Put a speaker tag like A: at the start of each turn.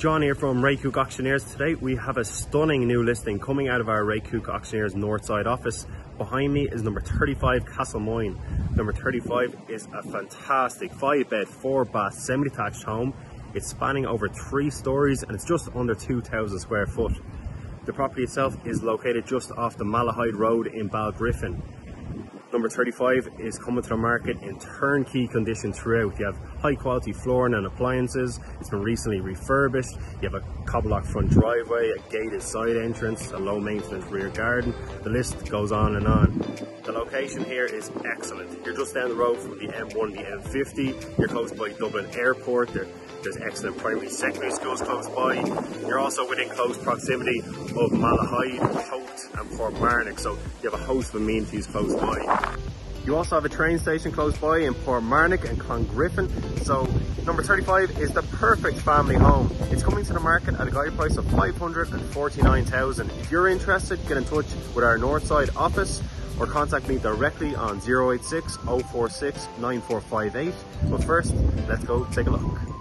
A: John here from Ray Cooke Auctioneers. Today we have a stunning new listing coming out of our Ray Cooke Auctioneers Northside office. Behind me is number 35 Castlemoyne. Number 35 is a fantastic 5 bed, 4 bath, semi detached home. It's spanning over 3 stories and it's just under 2,000 square foot. The property itself is located just off the Malahide Road in Balgriffin. Number 35 is coming to the market in turnkey condition throughout. You have high quality flooring and appliances. It's been recently refurbished. You have a cobble lock front driveway, a gated side entrance, a low maintenance rear garden. The list goes on and on. The location here is excellent. You're just down the road from the M1, the M50. You're close by Dublin Airport. There, there's excellent primary secondary schools close by. You're also within close proximity of Malahide, Howth and Portmarnock, so you have a host of amenities close by. You also have a train station close by in Portmarnock and Clongriffin, so number 35 is the perfect family home. It's coming to the market at a guide price of 549,000. If you're interested, get in touch with our Northside office or contact me directly on 086 046 9458. But first, let's go take a look.